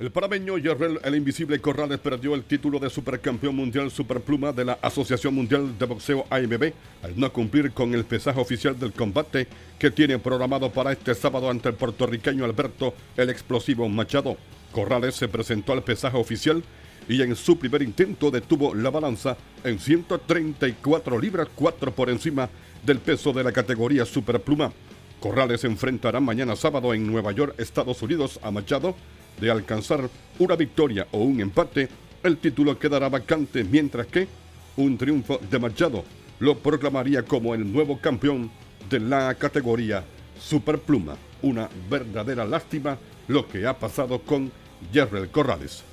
El parameño Yerrel El Invisible Corrales perdió el título de supercampeón mundial superpluma de la Asociación Mundial de Boxeo AMB al no cumplir con el pesaje oficial del combate que tiene programado para este sábado ante el puertorriqueño Alberto El Explosivo Machado. Corrales se presentó al pesaje oficial y en su primer intento detuvo la balanza en 134 libras, 4 por encima del peso de la categoría superpluma. Corrales enfrentará mañana sábado en Nueva York, Estados Unidos, a Machado de alcanzar una victoria o un empate, el título quedará vacante, mientras que un triunfo de Machado lo proclamaría como el nuevo campeón de la categoría Superpluma. Una verdadera lástima lo que ha pasado con Jerrel Corrales.